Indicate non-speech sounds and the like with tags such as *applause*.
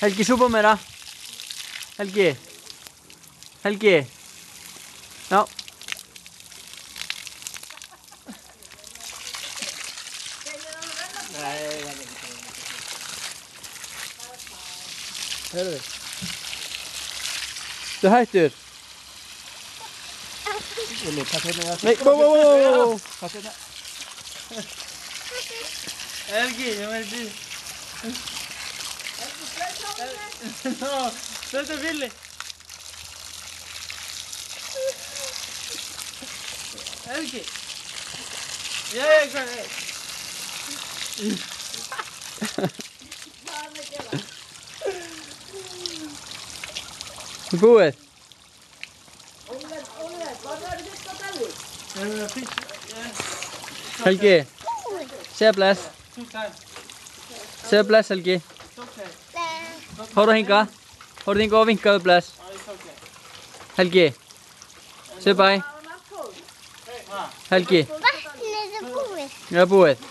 Helgi súpa meira Helgi. Helgi. Já. Hörðu Þú hættur Willi, pass hérna við Nei, bó, bó, bó, bó Pass hérna. Helgi, ég veit því *laughs* No, þetta er villi Helgi Ég, hvað er Búið Helgi. Segja bless. Segja bless Helgi. Hóru hinga Hóru hinga og vinkaðu bless. Helgi. Segja bye. Helgi. Vatnið er búið. Það er búið